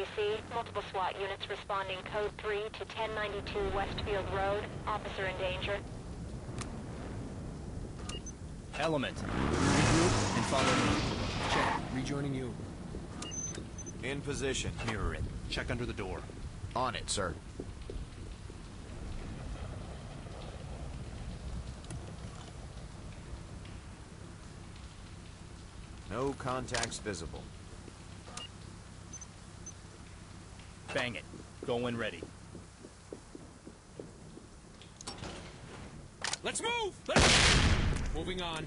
RCC. Multiple SWAT units responding code 3 to 1092 Westfield Road. Officer in danger. Element. Regroup and follow me. Check. Rejoining you. In position. Mirror it. Check under the door. On it, sir. No contacts visible. Bang it. Go when ready. Let's move! Let's... Moving on.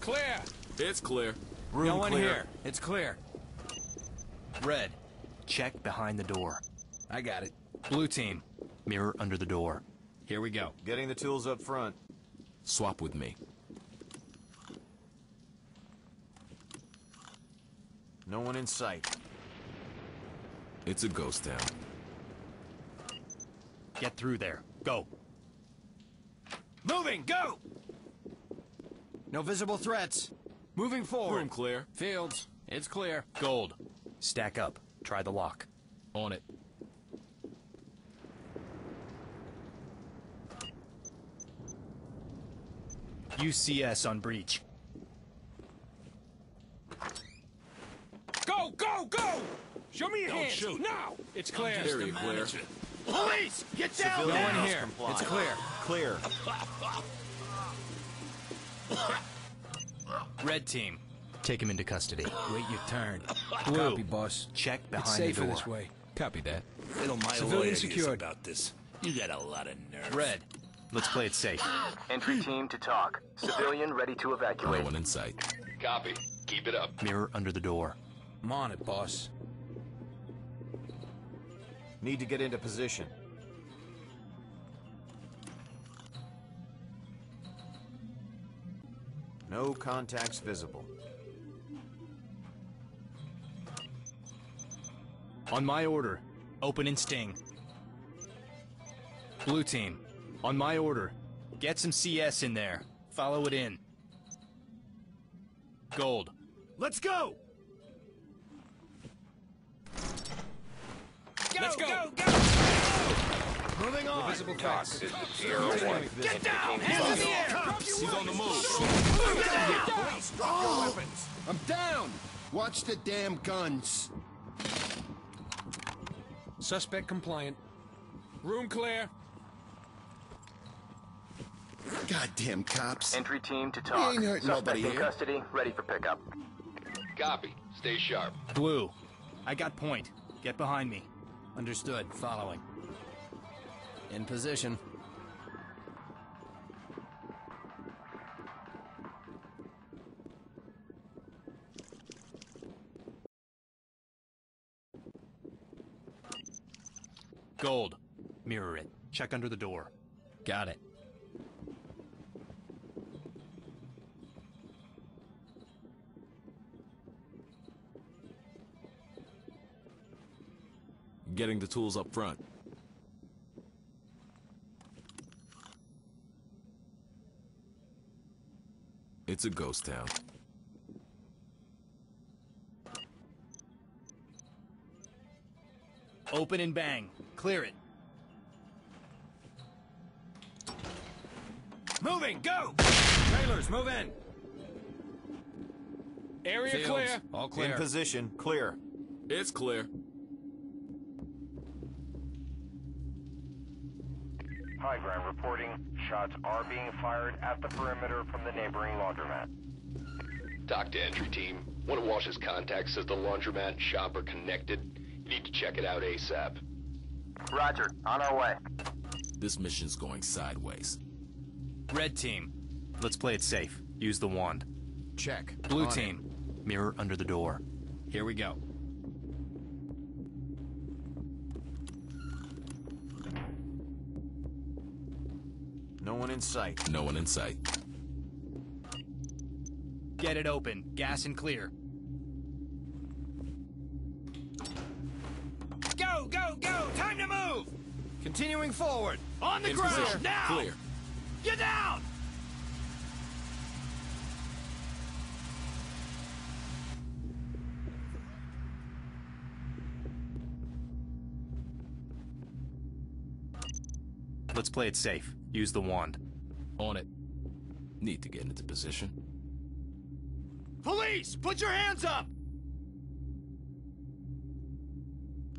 Clear! It's clear. Room no one clear. here. It's clear. Red. Check behind the door. I got it. Blue team. Mirror under the door. Here we go. Getting the tools up front. Swap with me. No one in sight. It's a ghost town. Get through there. Go. Moving! Go! No visible threats. Moving forward. Room clear. Fields. It's clear. Gold. Stack up. Try the lock. On it. UCS on breach. Go! Go! Go! Show me your Don't hands! shoot. Now! It's clear. Area clear. Police! Get down Civilians there! No one here. comply. It's clear. Clear. Red team. Take him into custody. Wait your turn. Blue. Copy, boss. Check behind It's the safer door. this way. Copy that. Little my Civilian lawyer secured. about this. You got a lot of nerve. Red. Let's play it safe. Entry team to TOC. Civilian ready to evacuate. No one in sight. Copy. Keep it up. Mirror under the door. I'm on it, boss. Need to get into position. No contacts visible. On my order. Open and sting. Blue team. On my order. Get some CS in there. Follow it in. Gold. Let's go! Let's go! Moving on. Visible threats. This is Sierra 1. Get down! Hands in the air! He's on the move. Oh. I'm down! Watch the damn guns. Suspect compliant. Room clear. Goddamn cops. Entry team to We TOC. ain't hurting Suspect nobody in here. custody, ready for pickup. Copy. Stay sharp. Blue. I got point. Get behind me. Understood. Following. In position. Gold. Mirror it. Check under the door. Got it. Getting the tools up front. It's a ghost town. Open and bang. Clear it. Moving! Go! Trailers, move in. Area Fields, clear. All clear. In position. Clear. It's clear. High ground reporting. Shots are being fired at the perimeter from the neighboring laundromat. TOC to entry team. One of Walsh's contacts says the laundromat and shop are connected. You need to check it out ASAP. Roger. On our way. This mission's going sideways. Red team. Let's play it safe. Use the wand. Check. Blue On it. team. Mirror under the door. Here we go. one in sight. No one in sight. Get it open. Gas and clear. Go, go, go! Time to move! Continuing forward. On the in ground, now! Clear. Get down! Let's play it safe. Use the wand. On it. Need to get into position. Police! Put your hands up!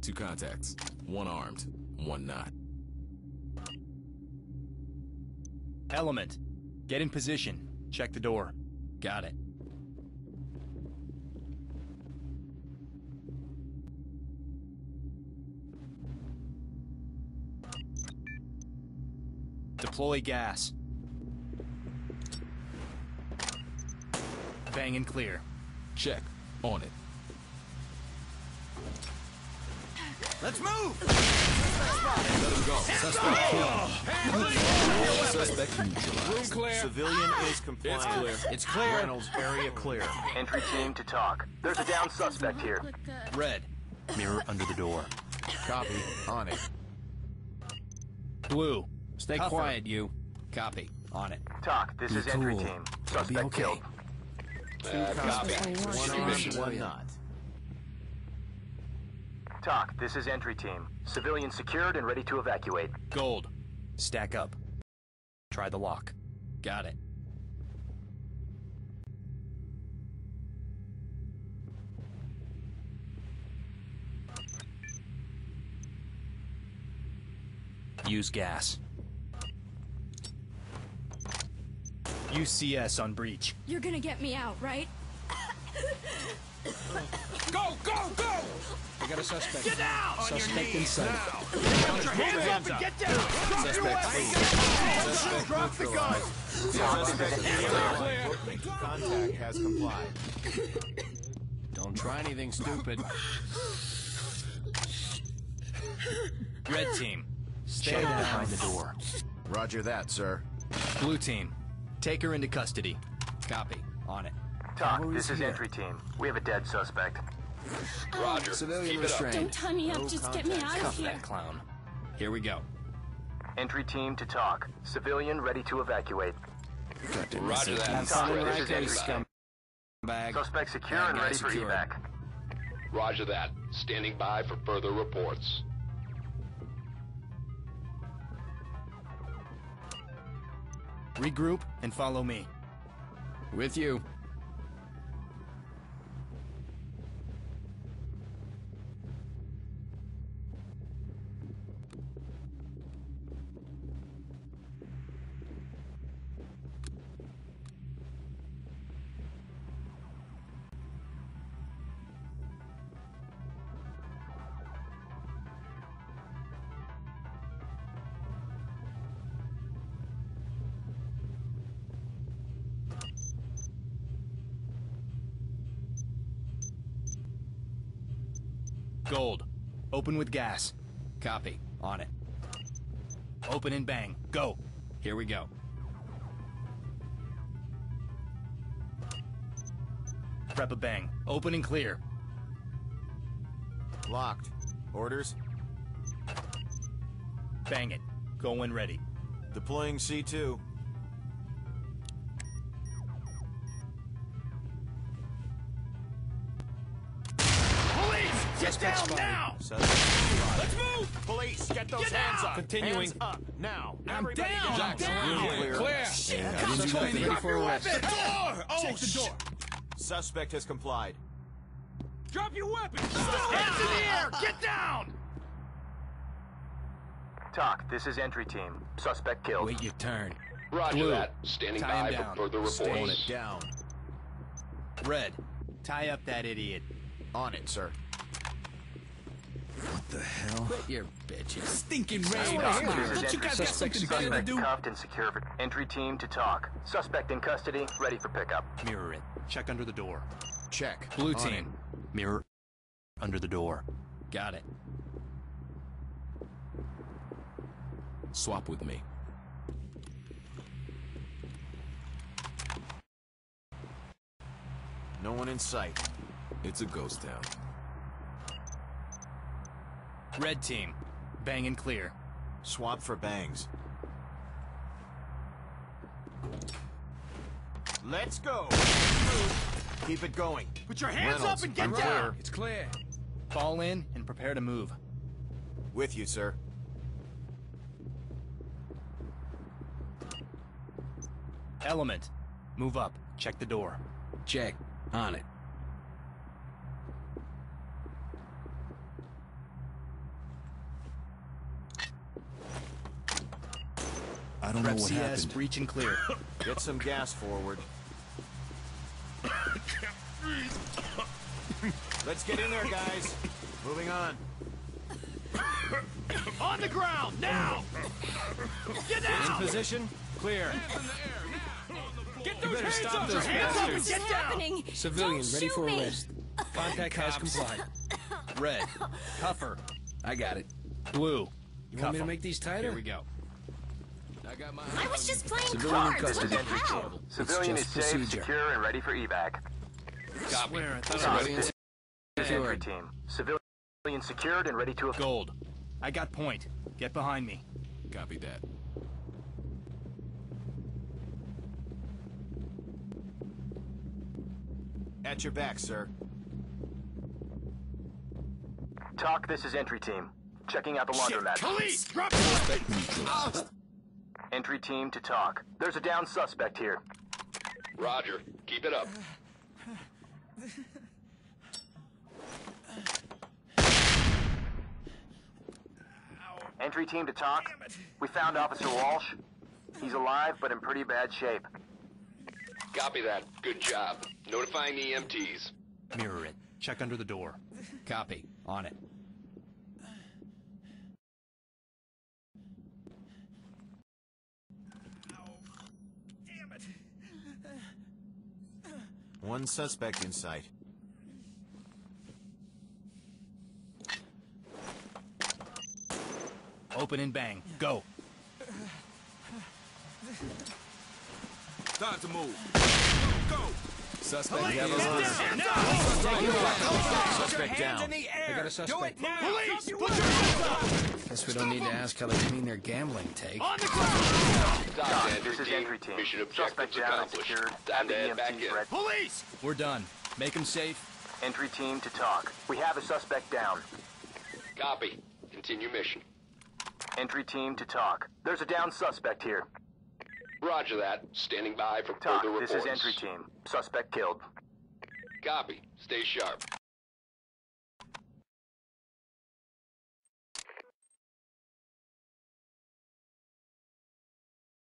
Two contacts. One armed, one not. Element. Get in position. Check the door. Got it. Deploy gas. Bang and clear. Check. On it. Let's move! Let him go. Suspect killed. Suspect neutralized. Civilian is compliant. It's clear. It's clear. Reynolds, area clear. Entry team to TOC. There's a down suspect here. Red. Mirror under the door. Copy. On it. Blue. Stay Tougher. quiet, you. Copy. On it. TOC, this is entry team. Suspect okay. killed. Uh, copy. One Your on, one not. TOC, this is entry team. Civilian secured and ready to evacuate. Gold. Stack up. Try the lock. Got it. Use gas. Use CS on breach. You're gonna get me out, right? Go, go, go! I got a suspect. Get down! Suspect in sight. Put your hands up and get down! Drop Suspect fleeing. Drop the gun! Suspect fleeing. Contact has complied. Don't try anything stupid. Red team. Stay behind the door. Roger that, sir. Blue team. Take her into custody. Copy. On it. TOC, this is entry team. We have a dead suspect. Roger. Civilian Keep it up. restrained. Don't tie me up, No just get me contact. out of Cuff here. that clown. Here we go. Entry team to TOC. Civilian ready to evacuate. Roger that. TOC, this is entry scum. team. Scumbag. Suspect secure Bad and guy ready for secured. evac. Roger that. Standing by for further reports. Regroup and follow me. With you. Gold. Open with gas. Copy. On it. Open and bang. Go. Here we go. Prep a bang. Open and clear. Locked. Orders. Bang it. Go when ready. Deploying C2. Get down now! Let's move! Police, get those Get hands down! up. Continuing. Hands up now. I'm Everybody down! get I'm down! Clear. Clear! Suspect Ready for arrest. door. Oh, Check the door! Suspect has complied. Drop your weapon! Hands in the air! Ah! Get down! TOC, this is entry team. Suspect killed. Wait your turn. Roger Blue. that. Standing Tie him by down. for further Stay reports. down. Red. Tie up that idiot. On it, sir. Quit your bitches. Stinking TOC, rain. this Don't you entry guys team. got something better to Suspect do? cuffed and secure. Entry team to TOC. Suspect in custody, ready for pickup. Mirror it. Check under the door. Check. Blue On team. Mirror under the door. Got it. Swap with me. No one in sight. It's a ghost town. Red team, bang and clear. Swap for bangs. Let's go. Keep it going. Put your hands Reynolds, up and get I'm down. Clear. It's clear. Fall in and prepare to move. With you, sir. Element. Move up. Check the door. Check. On it. Don't Rep know what CS, happened. breach and clear. Get some gas forward. Let's get in there, guys. Moving on. On the ground, now! Get down! In position. Clear. Get those better hands stop up! those hands up and get What's down! happening? Civilian Don't ready shoot for me. arrest. Contact has complied. Red. Cuff her. I got it. Blue. You Cuff want me to 'em. make these tighter? Here we go. I got my. I was just playing Civilian cards. What the hell? team. Civilian is just safe, procedure. secure, and ready for evac. Copy. Swear, I thought I was is entry team. Civilian secured and ready to... Gold. I got point. Get behind me. Copy that. At your back, sir. TOC, this is entry team. Checking out the laundromat. Police! Drop Entry team to TOC. There's a down suspect here. Roger. Keep it up. Entry team to TOC. We found Officer Walsh. He's alive, but in pretty bad shape. Copy that. Good job. Notifying EMTs. Mirror it. Check under the door. Copy. On it. One suspect in sight. Open and bang. Go. Time to move. Go. Suspect. We have a line. Suspect down. I got a suspect. Police! Put your hands up! Guess we don't need to ask how they clean their gambling take. On the ground! TOC TOC, to this is entry team. Mission Suspect objectives down and accomplished. secured. Time And to the head back EMTs in. ready. Police! We're done. Make them safe. Entry team to TOC. We have a suspect down. Copy. Continue mission. Entry team to TOC. There's a down suspect here. Roger that. Standing by for TOC, further this reports. is entry team. Suspect killed. Copy. Stay sharp.